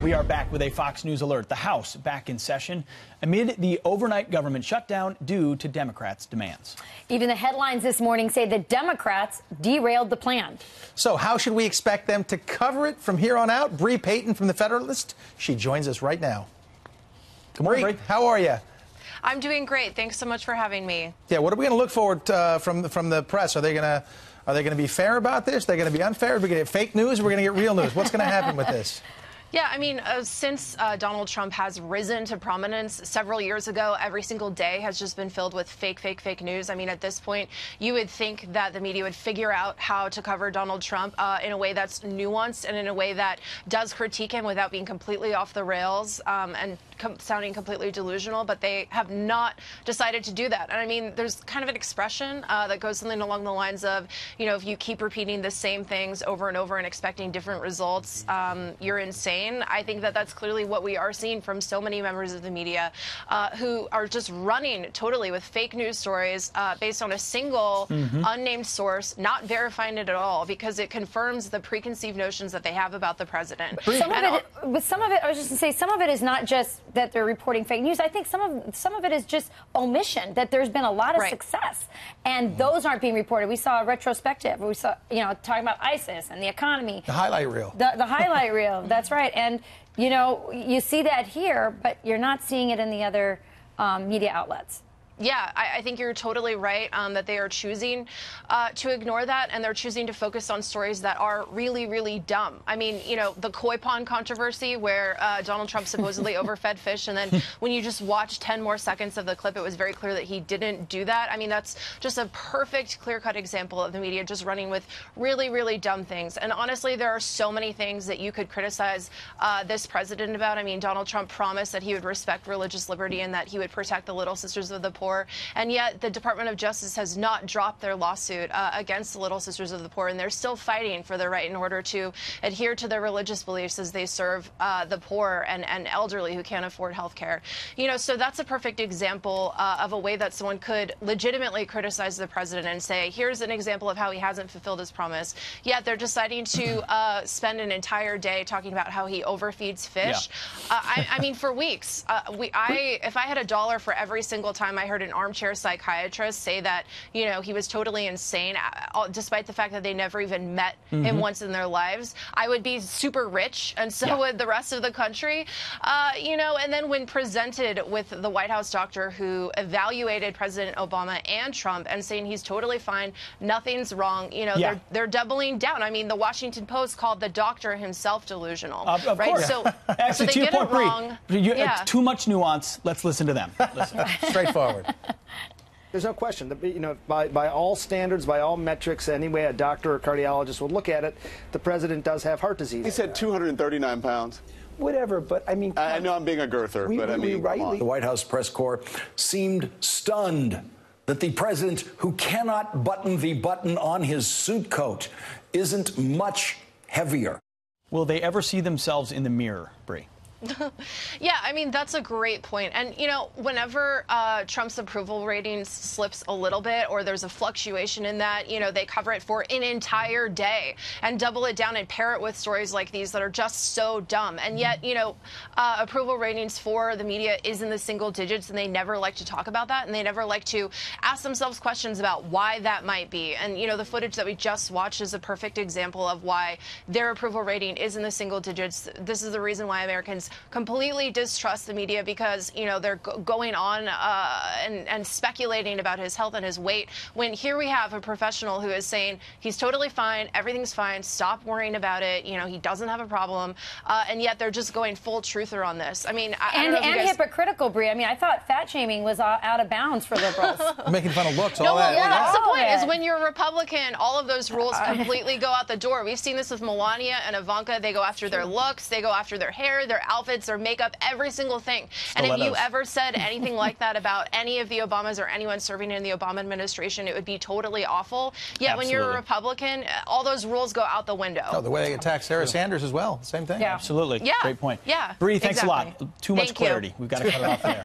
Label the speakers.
Speaker 1: We are back with a Fox News alert. The House back in session amid the overnight government shutdown due to Democrats' demands.
Speaker 2: Even the headlines this morning say that Democrats derailed the plan.
Speaker 3: So, how should we expect them to cover it from here on out? Bre Payton from The Federalist. She joins us right now.
Speaker 1: Good morning, Bre.
Speaker 3: How are you?
Speaker 4: I'm doing great. Thanks so much for having me.
Speaker 3: Yeah, what are we going to look forward uh, from from the press? Are they going to are they going to be fair about this? Are they going to be unfair? Are we going to get fake news? Or we're going to get real news? What's going to happen with this?
Speaker 4: Yeah, I mean, uh, since uh, Donald Trump has risen to prominence several years ago, every single day has just been filled with fake, fake, fake news. I mean, at this point, you would think that the media would figure out how to cover Donald Trump uh, in a way that's nuanced and in a way that does critique him without being completely off the rails um, and com sounding completely delusional. But they have not decided to do that. And I mean, there's kind of an expression uh, that goes something along the lines of, you know, if you keep repeating the same things over and over and expecting different results, um, you're insane. I think that that's clearly what we are seeing from so many members of the media uh, who are just running totally with fake news stories uh, based on a single mm -hmm. unnamed source, not verifying it at all because it confirms the preconceived notions that they have about the president.
Speaker 2: Some of it, with some of it, I was just going to say, some of it is not just that they're reporting fake news. I think some of some of it is just omission. That there's been a lot of right. success, and mm -hmm. those aren't being reported. We saw a retrospective. We saw, you know, talking about ISIS and the economy.
Speaker 3: The highlight reel.
Speaker 2: The, the highlight reel. That's right. And, you know, you see that here, but you're not seeing it in the other um, media outlets.
Speaker 4: Yeah, I, I, think you're totally right um, that they are choosing uh, to ignore that and they're choosing to focus on stories that are really, really dumb. I mean, you know, the koi pond controversy where uh, Donald Trump supposedly overfed fish, and then when you just watch 10 more seconds of the clip, it was very clear that he didn't do that. I mean, that's just a perfect, clear cut example of the media just running with really, really dumb things. And honestly, there are so many things that you could criticize uh, this president about. I mean, Donald Trump promised that he would respect religious liberty and that he would protect the Little Sisters of the Poor Poor. And yet the Department of Justice has not dropped their lawsuit uh, against the Little Sisters of the Poor. And they're still fighting for their right in order to adhere to their religious beliefs as they serve uh, the poor and, and elderly who can't afford health care. You know, so that's a perfect example uh, of a way that someone could legitimately criticize the president and say, here's an example of how he hasn't fulfilled his promise. Yet they're deciding to uh, spend an entire day talking about how he overfeeds fish. Yeah. Uh, I, I, mean, for weeks, uh, we, I, if I had a dollar for every single time I heard heard an armchair psychiatrist say that, you know, he was totally insane, uh, despite the fact that they never even met mm -hmm. him mm-hmm. once in their lives. I would be super rich, and so yeah. would the rest of the country. Uh, you know, and then when presented with the White House doctor who evaluated President Obama and Trump and saying he's totally fine, nothing's wrong, you know, yeah. they're, they're doubling down. I mean, the Washington Post called the doctor himself delusional.
Speaker 1: Uh, of
Speaker 4: right?
Speaker 1: Course.
Speaker 4: So,
Speaker 1: Actually,
Speaker 4: so they
Speaker 1: to
Speaker 4: get
Speaker 1: your point,
Speaker 4: it wrong.
Speaker 1: You, yeah. Too much nuance. Let's listen to them. Listen.
Speaker 3: Straightforward.
Speaker 5: There's no question that you know by by all standards, by all metrics, any way a doctor or cardiologist would look at it, the president does have heart disease.
Speaker 6: He said 239 pounds.
Speaker 5: Whatever, but I mean,
Speaker 6: I, I know I'm being a girther, we, but I mean,
Speaker 5: rightly...
Speaker 7: the White House press corps seemed stunned that the president, who cannot button the button on his suit coat, isn't much heavier.
Speaker 1: Will they ever see themselves in the mirror, Bre?
Speaker 4: yeah, I mean, that's a great point. And, you know, whenever uh, Trump's approval rating slips a little bit or there's a fluctuation in that, you know, they cover it for an entire day and double it down and pair it with stories like these that are just so dumb. And yet, you know, uh, approval ratings for the media is in the single digits and they never like to talk about that and they never like to ask themselves questions about why that might be. And, you know, the footage that we just watched is a perfect example of why their approval rating is in the single digits. This is the reason why Americans completely distrust the media because, you know, they're going on uh, and, and speculating about his health and his weight when here we have a professional who is saying he's totally fine, everything's fine, stop worrying about it, you know, he doesn't have a problem, uh, and yet they're just going full truther on this. I mean, I,
Speaker 2: and,
Speaker 4: I
Speaker 2: and
Speaker 4: guys...
Speaker 2: hypocritical, Bre. I mean, I thought fat shaming was out of bounds for liberals.
Speaker 3: Making fun of looks,
Speaker 4: no,
Speaker 3: all
Speaker 4: well,
Speaker 3: that.
Speaker 4: Yeah, that's the point, is when you're a Republican, all of those rules completely go out the door. We've seen this with Melania and Ivanka. They go after their looks, they go after their hair, their outfits, their makeup, every single thing. And if you ever said anything like that about any of the Obamas or anyone serving in the Obama administration, it would be totally awful. Yet
Speaker 1: Absolutely.
Speaker 4: when you're a Republican, uh, all those rules go out the window.
Speaker 3: Oh, the way they attack Sarah Sanders as well. Same thing.
Speaker 1: Yeah. Absolutely.
Speaker 4: Yeah.
Speaker 1: Great point.
Speaker 4: Yeah.
Speaker 1: Bre, thanks
Speaker 4: exactly.
Speaker 1: a lot. Too much
Speaker 4: Thank
Speaker 1: clarity.
Speaker 4: You.
Speaker 1: We've got to cut it off there.